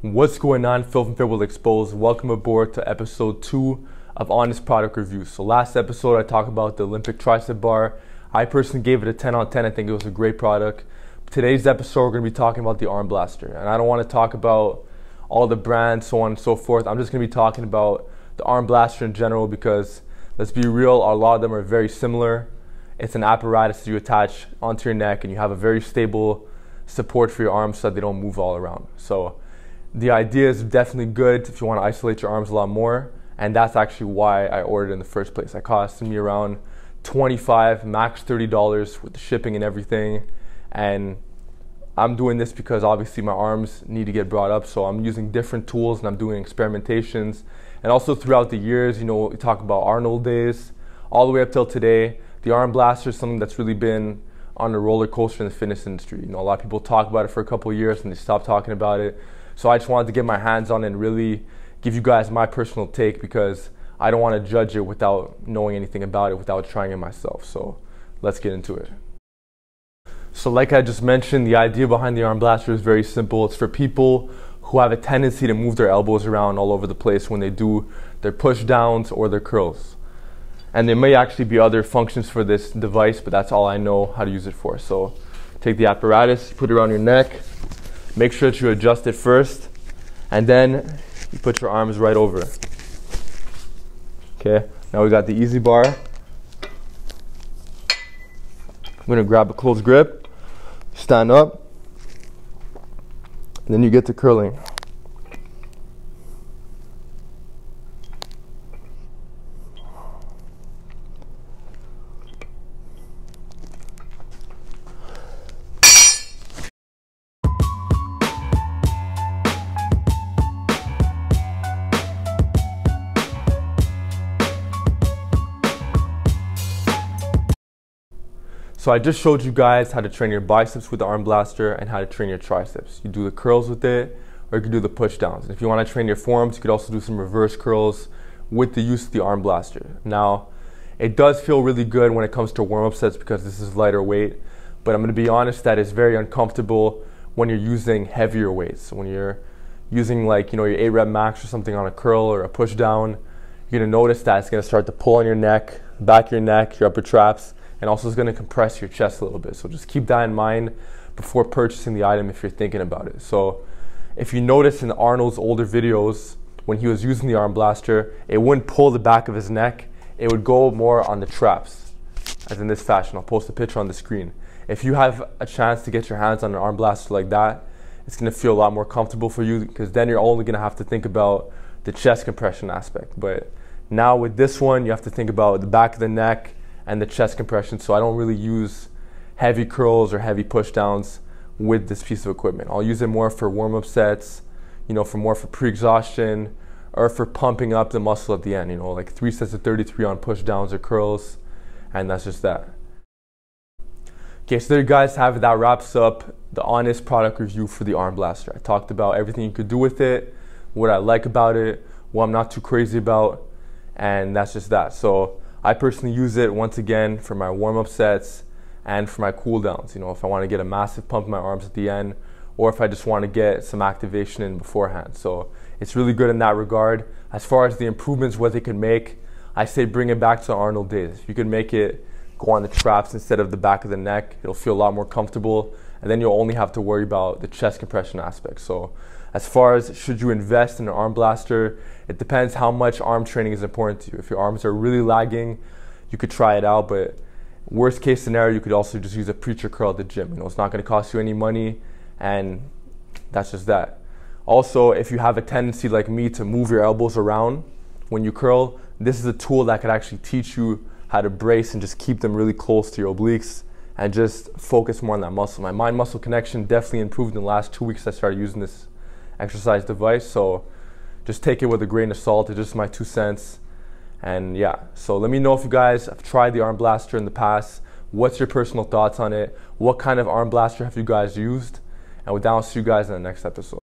What's going on, Filth and Fable Exposed? Welcome aboard to episode two of Honest Product Review. So, last episode I talked about the Olympic tricep bar. I personally gave it a 10 out of 10. I think it was a great product. Today's episode, we're going to be talking about the Arm Blaster. And I don't want to talk about all the brands, so on and so forth. I'm just going to be talking about the Arm Blaster in general because, let's be real, a lot of them are very similar. It's an apparatus that you attach onto your neck, and you have a very stable support for your arms so that they don't move all around. So, the idea is definitely good if you want to isolate your arms a lot more. And that's actually why I ordered in the first place. It cost me around 25, max $30 with the shipping and everything. And I'm doing this because obviously my arms need to get brought up. So I'm using different tools and I'm doing experimentations. And also throughout the years, you know, we talk about Arnold days, all the way up till today. The arm blaster is something that's really been on a roller coaster in the fitness industry. You know, a lot of people talk about it for a couple years and they stop talking about it. So I just wanted to get my hands on it and really give you guys my personal take because I don't want to judge it without knowing anything about it, without trying it myself. So let's get into it. So, like I just mentioned, the idea behind the arm blaster is very simple. It's for people who have a tendency to move their elbows around all over the place when they do their push downs or their curls. And there may actually be other functions for this device, but that's all I know how to use it for. So, take the apparatus, put it around your neck, Make sure you adjust it first, and then you put your arms right over. Okay, now we got the EZ bar. I'm gonna grab a close grip, stand up, and then you get to curling. So I just showed you guys how to train your biceps with the arm blaster and how to train your triceps. You do the curls with it or you can do the push downs. And if you want to train your forearms, you could also do some reverse curls with the use of the arm blaster. Now, it does feel really good when it comes to warm-up sets because this is lighter weight, but I'm going to be honest that it's very uncomfortable when you're using heavier weights. When you're using like, you know, your 8 rep max or something on a curl or a push down, you're going to notice that it's going to start to pull on your neck, back of your neck, your upper traps, and also is going to compress your chest a little bit. So just keep that in mind before purchasing the item if you're thinking about it. So if you notice in Arnold's older videos, when he was using the arm blaster, it wouldn't pull the back of his neck. It would go more on the traps, as in this fashion. I'll post a picture on the screen. If you have a chance to get your hands on an arm blaster like that, it's going to feel a lot more comfortable for you because then you're only going to have to think about the chest compression aspect. But now with this one, you have to think about the back of the neck, and the chest compression. So I don't really use heavy curls or heavy push downs with this piece of equipment. I'll use it more for warm up sets, you know, for more for pre exhaustion or for pumping up the muscle at the end, you know, like three sets of 33 on push downs or curls. And that's just that. Okay, so there you guys have it. That wraps up the honest product review for the Arm Blaster. I talked about everything you could do with it, what I like about it, what I'm not too crazy about, and that's just that. So I personally use it once again for my warm up sets and for my cool downs. You know, if I want to get a massive pump in my arms at the end, or if I just want to get some activation in beforehand. So it's really good in that regard. As far as the improvements, what they can make, I say bring it back to Arnold days. If you can make it go on the traps instead of the back of the neck, it'll feel a lot more comfortable, and then you'll only have to worry about the chest compression aspect. So as far as should you invest in an arm blaster, it depends how much arm training is important to you. If your arms are really lagging, you could try it out, but worst case scenario, you could also just use a preacher curl at the gym. You know, it's not going to cost you any money, and that's just that. Also, if you have a tendency like me to move your elbows around when you curl, this is a tool that could actually teach you how to brace and just keep them really close to your obliques and just focus more on that muscle. My mind muscle connection definitely improved in the last two weeks I started using this exercise device. So just take it with a grain of salt. It's just my two cents. And yeah, so let me know if you guys have tried the arm blaster in the past. What's your personal thoughts on it? What kind of arm blaster have you guys used? And with that, I'll see you guys in the next episode.